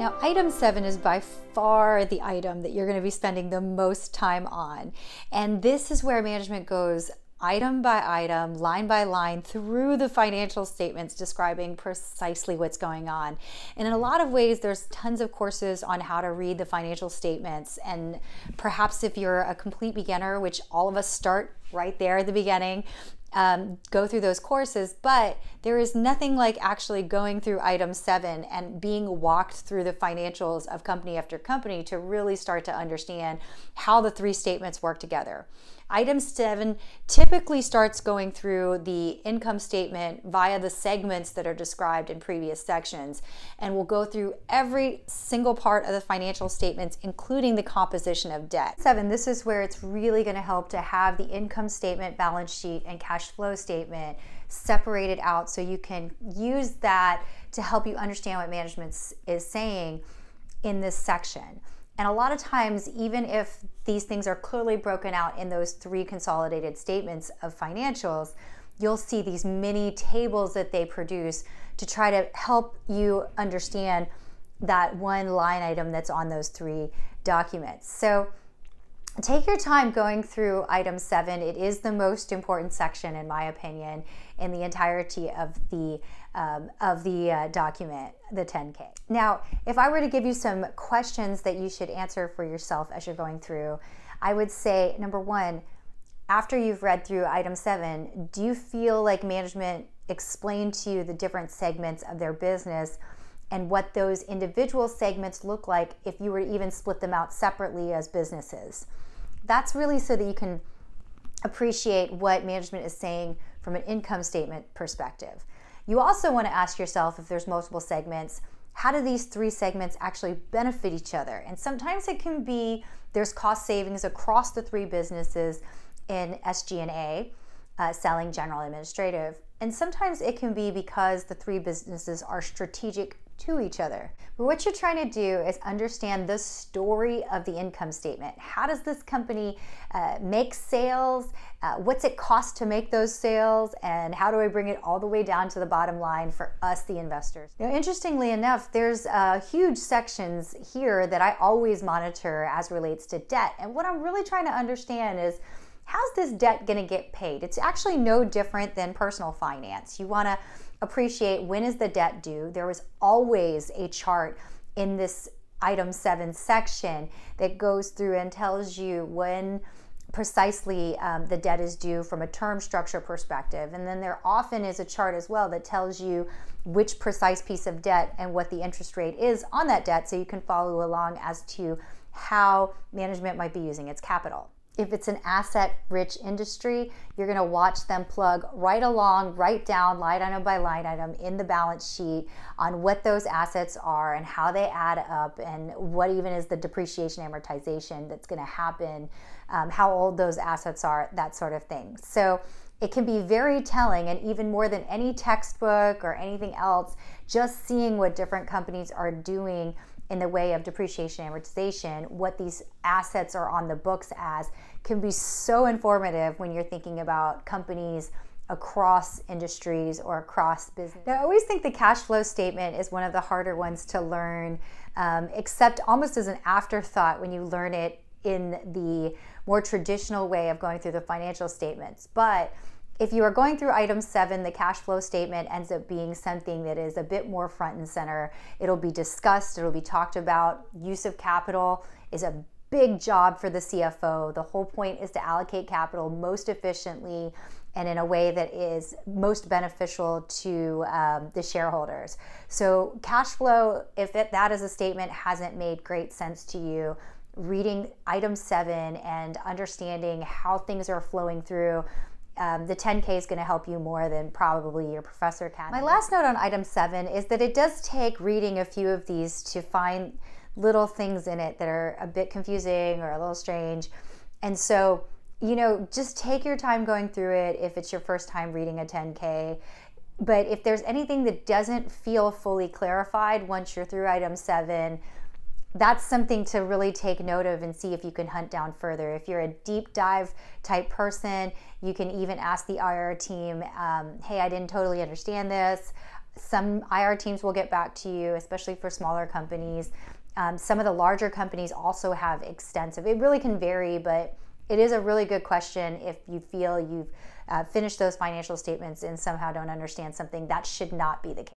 Now, item seven is by far the item that you're going to be spending the most time on. And this is where management goes item by item, line by line through the financial statements describing precisely what's going on. And in a lot of ways, there's tons of courses on how to read the financial statements. And perhaps if you're a complete beginner, which all of us start right there at the beginning, um, go through those courses, but there is nothing like actually going through item seven and being walked through the financials of company after company to really start to understand how the three statements work together. Item seven typically starts going through the income statement via the segments that are described in previous sections and will go through every single part of the financial statements, including the composition of debt. Seven, this is where it's really going to help to have the income statement, balance sheet, and cash flow statement separated out so you can use that to help you understand what management is saying in this section. And a lot of times, even if these things are clearly broken out in those three consolidated statements of financials, you'll see these mini tables that they produce to try to help you understand that one line item that's on those three documents. So take your time going through item seven. It is the most important section, in my opinion, in the entirety of the um, of the uh, document, the 10K. Now, if I were to give you some questions that you should answer for yourself as you're going through, I would say number one, after you've read through item seven, do you feel like management explained to you the different segments of their business? And what those individual segments look like if you were to even split them out separately as businesses. That's really so that you can appreciate what management is saying from an income statement perspective. You also want to ask yourself if there's multiple segments, how do these three segments actually benefit each other? And sometimes it can be there's cost savings across the three businesses in SG&A, uh, selling general administrative. And sometimes it can be because the three businesses are strategic to each other. But what you're trying to do is understand the story of the income statement. How does this company uh, make sales? Uh, what's it cost to make those sales? And how do I bring it all the way down to the bottom line for us, the investors? Now, interestingly enough, there's uh, huge sections here that I always monitor as relates to debt. And what I'm really trying to understand is how's this debt going to get paid? It's actually no different than personal finance. You want to appreciate when is the debt due. There was always a chart in this item seven section that goes through and tells you when precisely um, the debt is due from a term structure perspective. And then there often is a chart as well that tells you which precise piece of debt and what the interest rate is on that debt so you can follow along as to how management might be using its capital if it's an asset rich industry, you're going to watch them plug right along, right down, line item by line item in the balance sheet on what those assets are and how they add up and what even is the depreciation amortization that's going to happen, um, how old those assets are, that sort of thing. So it can be very telling, and even more than any textbook or anything else, just seeing what different companies are doing in the way of depreciation amortization, what these assets are on the books as can be so informative when you're thinking about companies across industries or across business. Now, I always think the cash flow statement is one of the harder ones to learn, um, except almost as an afterthought when you learn it in the more traditional way of going through the financial statements. But if you are going through item seven, the cash flow statement ends up being something that is a bit more front and center. It'll be discussed, it'll be talked about. Use of capital is a big job for the CFO. The whole point is to allocate capital most efficiently and in a way that is most beneficial to um, the shareholders. So, cash flow, if it, that is a statement, hasn't made great sense to you, reading item seven and understanding how things are flowing through um, the 10K is going to help you more than probably your professor can. My last note on item seven is that it does take reading a few of these to find little things in it that are a bit confusing or a little strange. And so, you know, just take your time going through it if it's your first time reading a 10K. But if there's anything that doesn't feel fully clarified once you're through item seven, that's something to really take note of and see if you can hunt down further. If you're a deep dive type person, you can even ask the IR team, um, hey, I didn't totally understand this. some IR teams will get back to you, especially for smaller companies. Um, some of the larger companies also have extensive, it really can vary, but it is a really good question if you feel you've uh, finished those financial statements and somehow don't understand something. That should not be the case.